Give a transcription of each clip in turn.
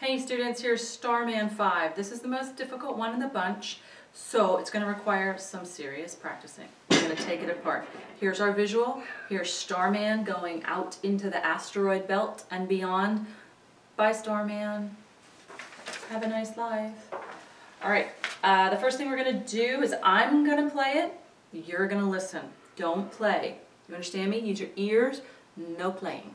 Hey students, here's Starman 5. This is the most difficult one in the bunch, so it's going to require some serious practicing. We're going to take it apart. Here's our visual. Here's Starman going out into the asteroid belt and beyond. Bye Starman. Have a nice life. All right, uh, the first thing we're going to do is I'm going to play it. You're going to listen. Don't play. You understand me? Use your ears. No playing.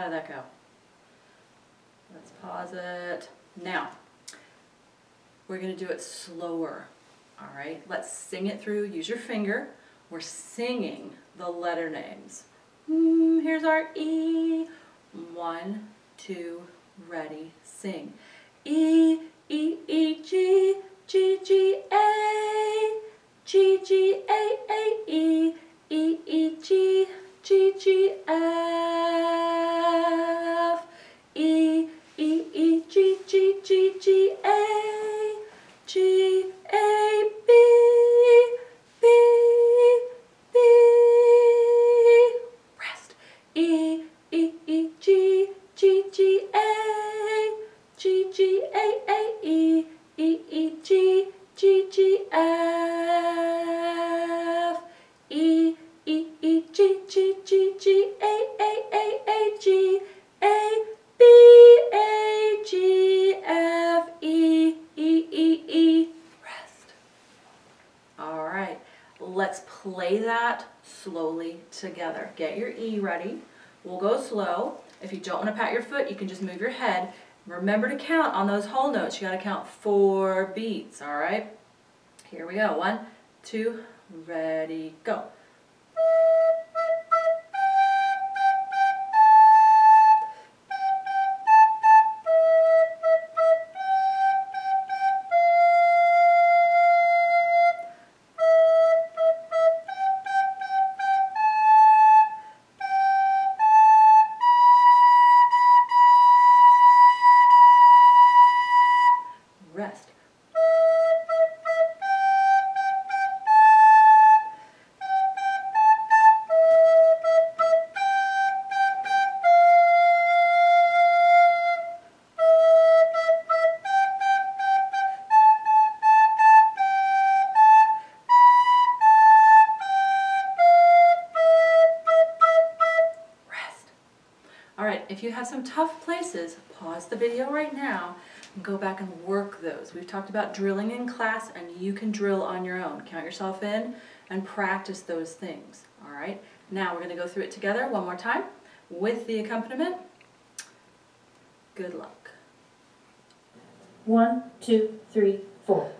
How did that go? Let's pause it. Now, we're going to do it slower. All right, let's sing it through. Use your finger. We're singing the letter names. Mm, here's our E. One, two, ready, sing. E, E, E, G, G, G, A, let's play that slowly together. Get your E ready. We'll go slow. If you don't want to pat your foot, you can just move your head. Remember to count on those whole notes. You got to count four beats, all right? Here we go. One, two, ready, go. If you have some tough places, pause the video right now and go back and work those. We've talked about drilling in class and you can drill on your own. Count yourself in and practice those things. All right, now we're going to go through it together one more time with the accompaniment. Good luck. one, two, three, four.